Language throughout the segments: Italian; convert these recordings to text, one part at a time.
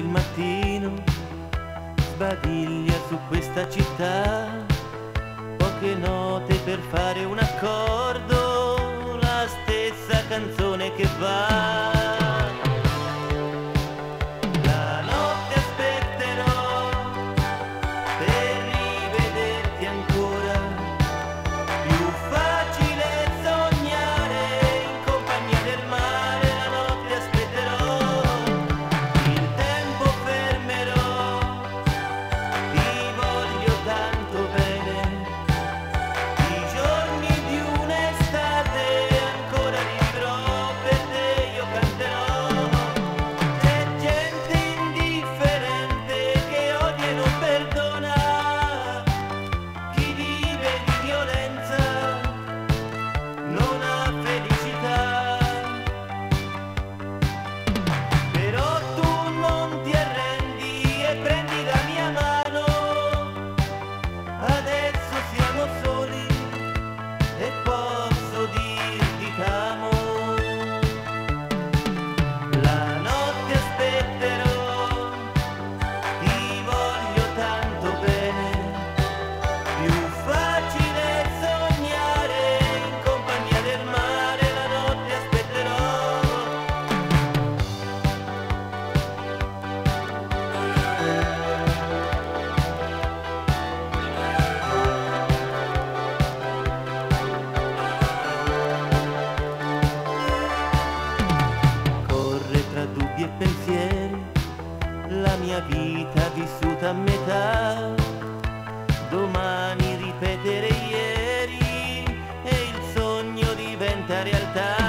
il mattino sbadiglia su questa città, poche note per fare un accordo, la stessa canzone che va. vita vissuta a metà, domani ripetere ieri e il sogno diventa realtà.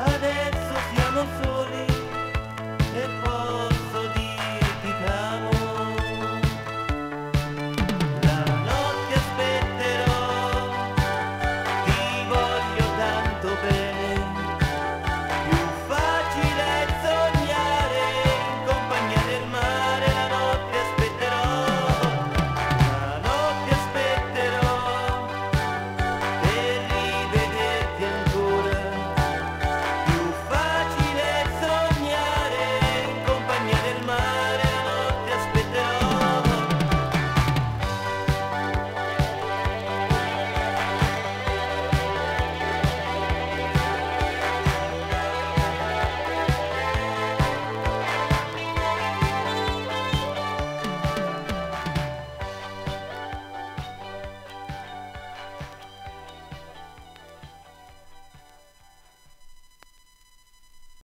Hare